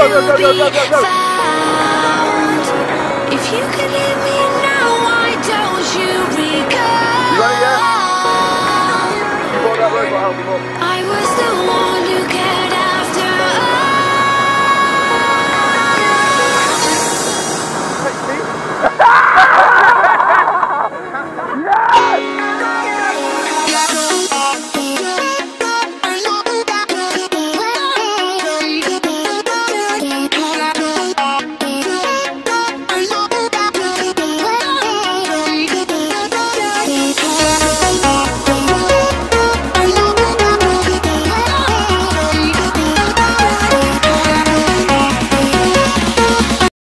Go, go, go, go, go, go, go. Found. If you could leave me now, why don't you recall? You got it, yeah? You that robot out before. I was the one